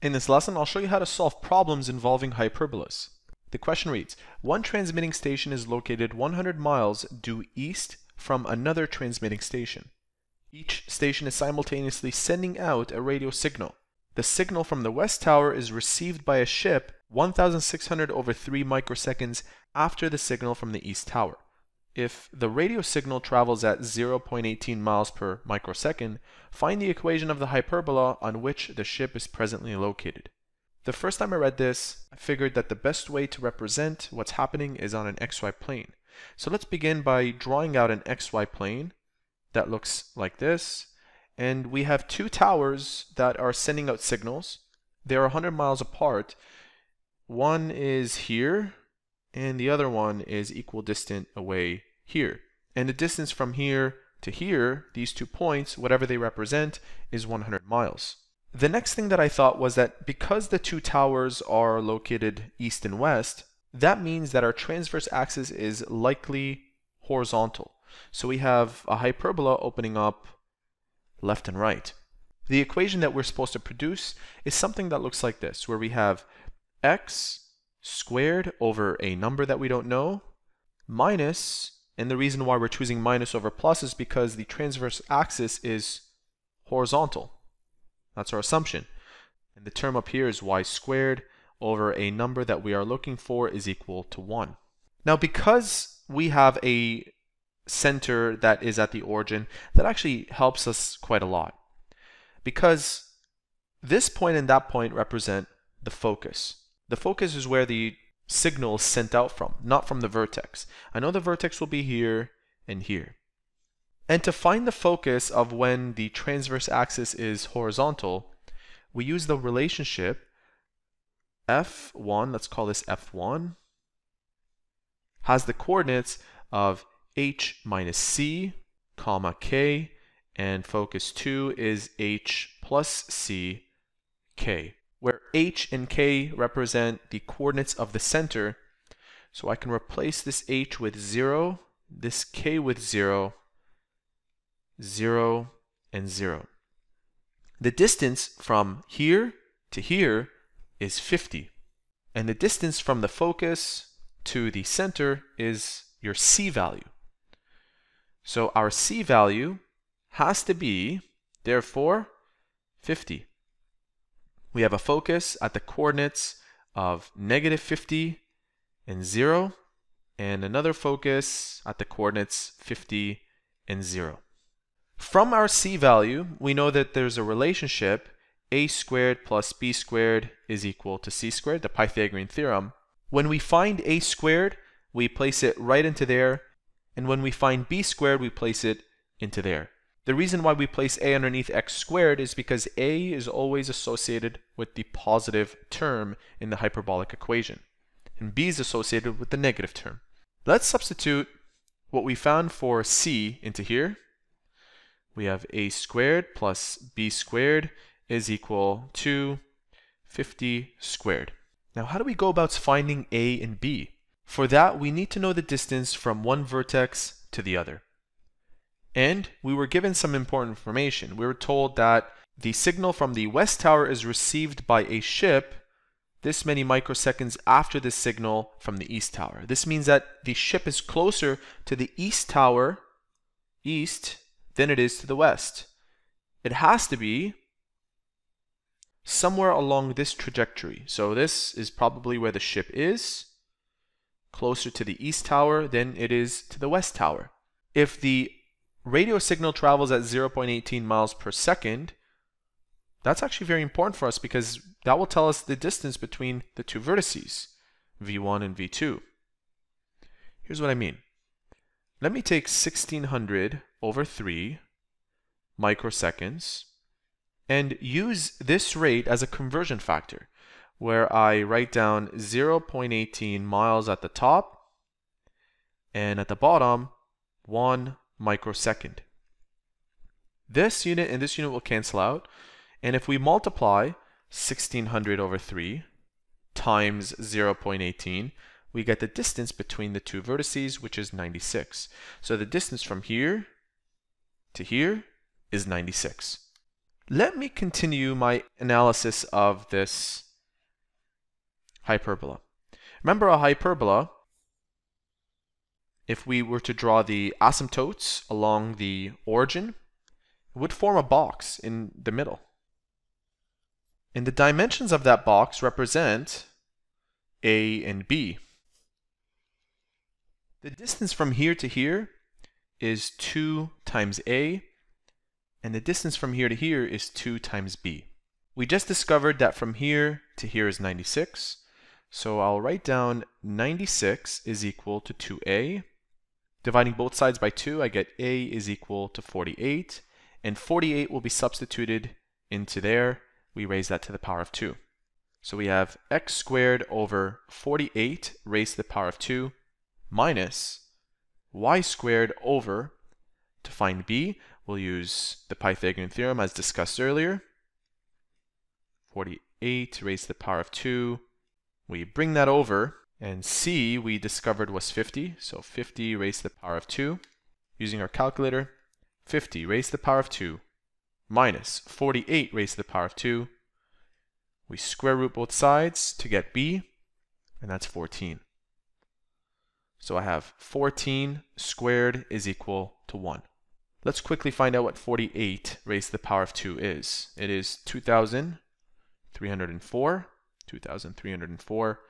In this lesson, I'll show you how to solve problems involving hyperbolas. The question reads, one transmitting station is located 100 miles due east from another transmitting station. Each station is simultaneously sending out a radio signal. The signal from the west tower is received by a ship 1600 over 3 microseconds after the signal from the east tower. If the radio signal travels at 0.18 miles per microsecond, find the equation of the hyperbola on which the ship is presently located. The first time I read this, I figured that the best way to represent what's happening is on an xy plane. So let's begin by drawing out an xy plane that looks like this. And we have two towers that are sending out signals. They're 100 miles apart. One is here, and the other one is equal distant away here. And the distance from here to here, these two points, whatever they represent, is 100 miles. The next thing that I thought was that because the two towers are located east and west, that means that our transverse axis is likely horizontal. So we have a hyperbola opening up left and right. The equation that we're supposed to produce is something that looks like this, where we have x squared over a number that we don't know minus and the reason why we're choosing minus over plus is because the transverse axis is horizontal. That's our assumption. And the term up here is y squared over a number that we are looking for is equal to 1. Now because we have a center that is at the origin, that actually helps us quite a lot. Because this point and that point represent the focus. The focus is where the signal sent out from, not from the vertex. I know the vertex will be here and here. And to find the focus of when the transverse axis is horizontal, we use the relationship f1, let's call this f1, has the coordinates of h minus c, comma k, and focus 2 is h plus c, k where h and k represent the coordinates of the center. So I can replace this h with 0, this k with 0, 0, and 0. The distance from here to here is 50. And the distance from the focus to the center is your c value. So our c value has to be, therefore, 50 we have a focus at the coordinates of negative 50 and 0, and another focus at the coordinates 50 and 0. From our c value, we know that there's a relationship a squared plus b squared is equal to c squared, the Pythagorean theorem. When we find a squared, we place it right into there, and when we find b squared, we place it into there. The reason why we place a underneath x squared is because a is always associated with the positive term in the hyperbolic equation, and b is associated with the negative term. Let's substitute what we found for c into here. We have a squared plus b squared is equal to 50 squared. Now how do we go about finding a and b? For that, we need to know the distance from one vertex to the other. And we were given some important information. We were told that the signal from the west tower is received by a ship this many microseconds after the signal from the east tower. This means that the ship is closer to the east tower, east, than it is to the west. It has to be somewhere along this trajectory. So this is probably where the ship is, closer to the east tower than it is to the west tower. If the radio signal travels at 0.18 miles per second, that's actually very important for us because that will tell us the distance between the two vertices, v1 and v2. Here's what I mean. Let me take 1600 over 3 microseconds and use this rate as a conversion factor where I write down 0.18 miles at the top and at the bottom 1 microsecond. This unit and this unit will cancel out. And if we multiply 1600 over 3 times 0.18, we get the distance between the two vertices, which is 96. So the distance from here to here is 96. Let me continue my analysis of this hyperbola. Remember a hyperbola, if we were to draw the asymptotes along the origin, it would form a box in the middle. And the dimensions of that box represent A and B. The distance from here to here is 2 times A, and the distance from here to here is 2 times B. We just discovered that from here to here is 96, so I'll write down 96 is equal to 2A. Dividing both sides by 2, I get A is equal to 48, and 48 will be substituted into there. We raise that to the power of 2. So we have x squared over 48 raised to the power of 2 minus y squared over, to find b, we'll use the Pythagorean theorem as discussed earlier. 48 raised to the power of 2. We bring that over, and c we discovered was 50, so 50 raised to the power of 2. Using our calculator, 50 raised to the power of 2 minus 48 raised to the power of 2. We square root both sides to get b, and that's 14. So I have 14 squared is equal to 1. Let's quickly find out what 48 raised to the power of 2 is. It is 2,304, 2,304,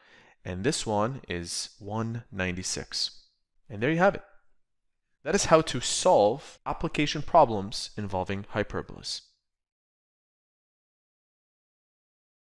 and this one is 196. And there you have it. That is how to solve application problems involving hyperbolas.